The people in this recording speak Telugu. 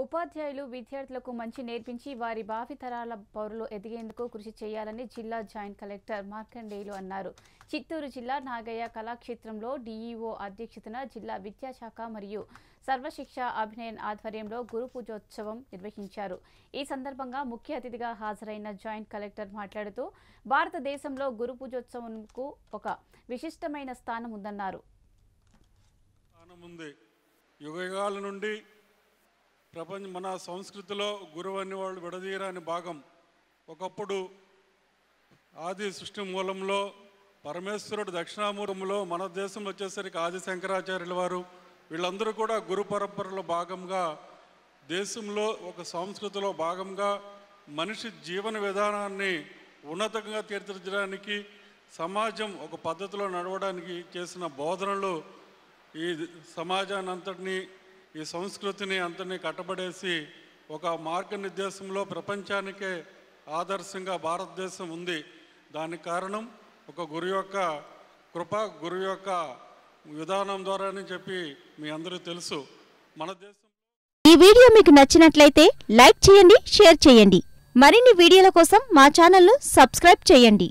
ఉపాధ్యాయులు విద్యార్థులకు మంచి నేర్పించి వారి భావితరాల పౌరులు ఎదిగేందుకు కృషి చేయాలని జిల్లా జాయింట్ కలెక్టర్ మార్కండేయులు అన్నారు. చిత్తూరు జిల్లా నాగయ్య కళాక్షేత్రంలో డీఈఓ అధ్యక్షతన జిల్లా విద్యాశాఖ మరియు సర్వశిక్ష అభినయన్ ఆధ్వర్యంలో గురు పూజోత్సవం నిర్వహించారు. ఈ సందర్భంగా ముఖ్య అతిథిగా హాజరైన జాయింట్ కలెక్టర్ మాట్లాడుతూ భారతదేశంలో గురు పూజోత్సవంకు ఒక విశిష్టమైన స్థానం ఉందన్నారు. యుగయుగాల నుండి ప్రపంచ మన సంస్కృతిలో గురువు అని వాళ్ళు విడదీయరాని భాగం ఒకప్పుడు ఆది సృష్టి మూలంలో పరమేశ్వరుడు దక్షిణామూలంలో మన దేశంలో వచ్చేసరికి ఆది శంకరాచార్యుల వారు వీళ్ళందరూ కూడా గురు పరంపరలో భాగంగా దేశంలో ఒక సంస్కృతిలో భాగంగా మనిషి జీవన విధానాన్ని ఉన్నతంగా తీర్చిదిద్దడానికి సమాజం ఒక పద్ధతిలో నడవడానికి చేసిన బోధనలు ఈ సమాజాన్ని అంతటినీ ఈ సంస్కృతిని అంతటినీ కట్టబడేసి ఒక మార్గనిర్దేశంలో ప్రపంచానికే ఆదర్శంగా భారతదేశం ఉంది. దానికి కారణం ఒక గురు యొక్క కృప గురు యొక్క విధానం ద్వారానే చెప్పి మీ అందరూ తెలుసు. మన దేశం ఈ వీడియో మీకు నచ్చినట్లయితే లైక్ చేయండి షేర్ చేయండి. మరిన్ని వీడియోల కోసం మా ఛానల్ను సబ్స్క్రైబ్ చేయండి.